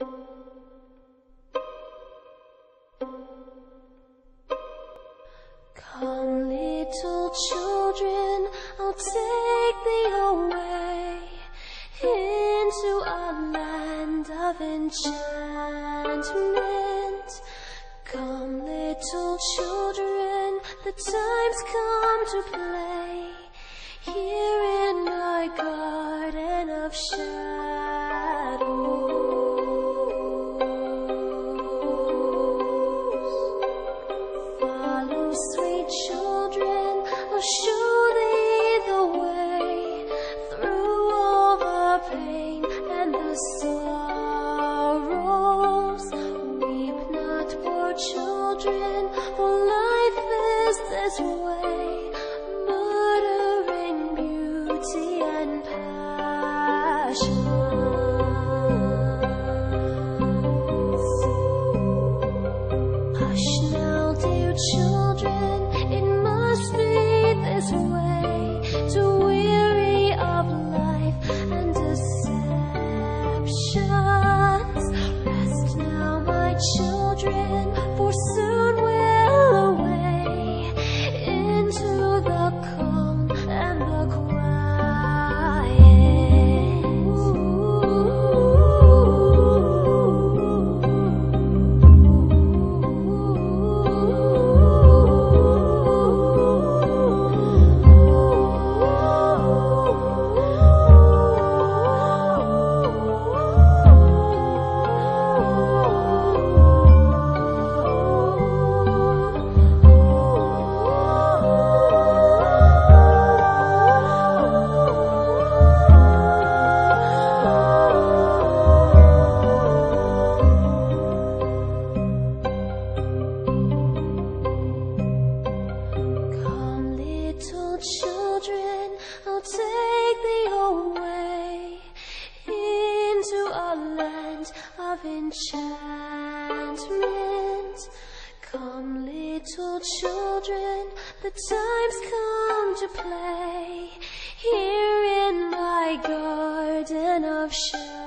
Come, little children, I'll take thee away into a land of enchantment. Come, little children, the time's come to play here in my garden of. Poor children, for life is this way, murdering beauty and passion. Hush now, dear children, it must be this way children, I'll take thee away into a land of enchantment. Come, little children, the time's come to play here in my garden of shadows.